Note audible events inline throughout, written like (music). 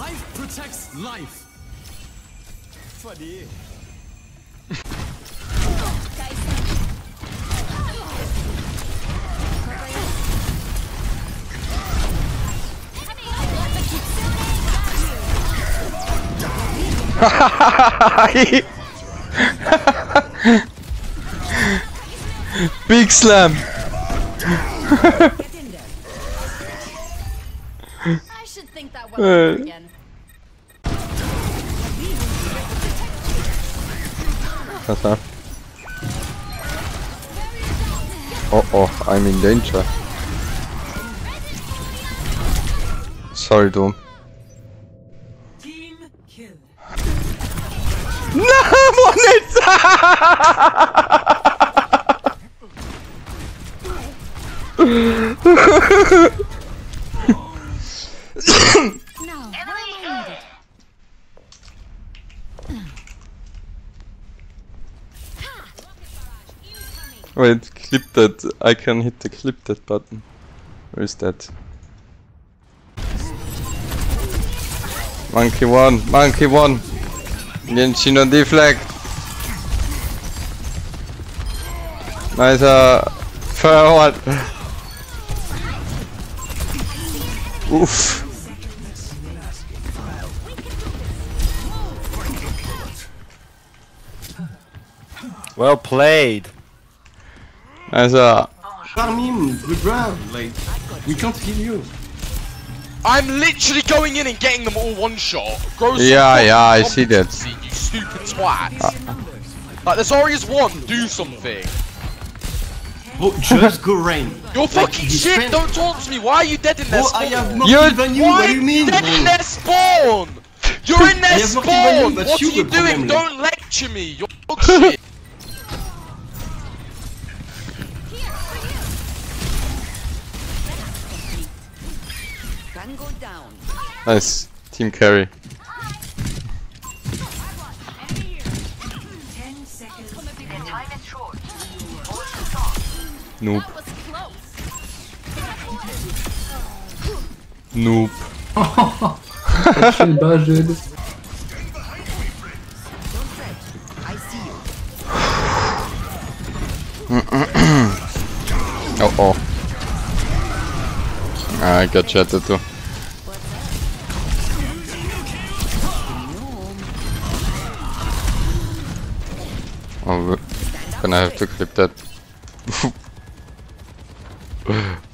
Life protects life. สวัสดี (laughs) Big slam. (laughs) that one over again. That's not. Oh oh, I'm in danger. Sorry, Dom. Team kill. No, No, (laughs) well needed. Wait, clip that. I can hit the clip that button. Where is that? Monkey one, monkey one. Genji on deflect. Nice, uh, forward. (laughs) Oof. Well played. Nice, uh, Farm him, good job. Like, we can't kill you. I'm literally going in and getting them all one shot. Grow some Yeah, yeah, I see that. You stupid twat. Like, there's always one. Do something. Oh, just go rain. (laughs) You're Like, fucking he shit. spent- Don't talk to me. Why are you dead in their Oh, spawn? I have more You're- kill than you. Why What do you mean? dead in bro? their spawn? You're (laughs) in I their have more kill than you, spawn. What are you you doing? problem, Don't lecture me. You're dog shit. Nice. Team carry. 10 seconds. Noob. That was close. Noob. I see you. Oh oh. I got chatted too. Oh, then I have to clip that.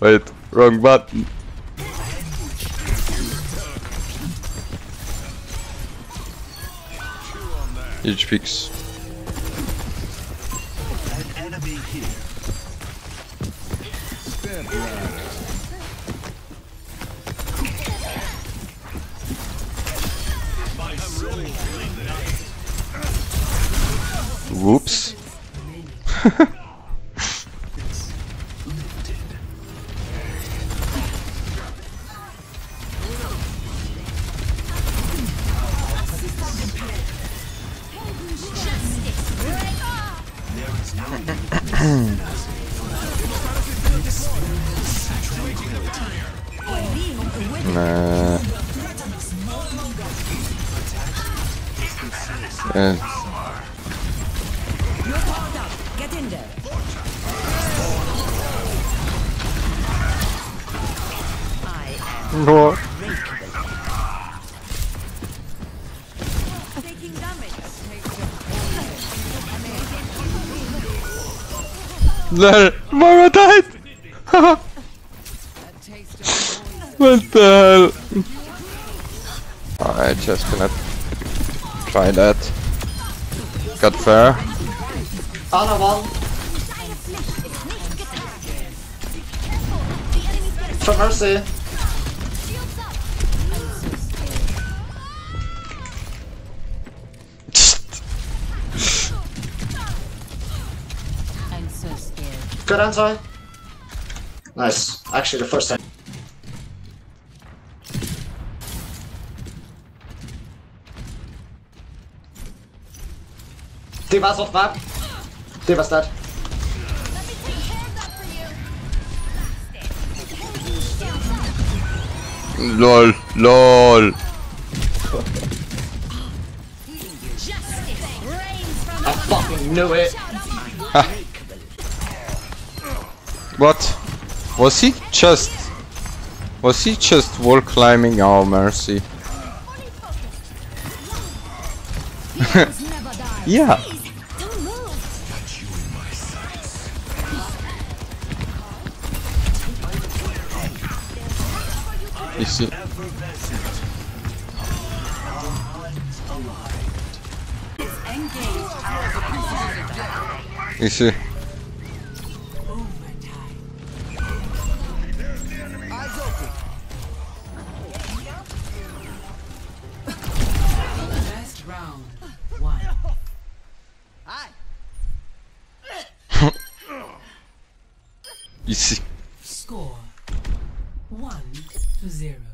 Wait, wrong button. Huge peaks. Whoops. (laughs) I am no. taking damage. There, Mara died. A taste of poison. what the hell? I just gonna try that. Got fair. Ana one. For mercy. Good anti. Nice. Actually, the first time. D.Va's off map. D.Va's dead. Let me take care of that. LOL, LOL. Justice rains from I fucking knew it. (laughs) What? Was he just... Was he just wall climbing? Oh, mercy. (laughs) Yeah. Don't move. You see. Score. One to zero.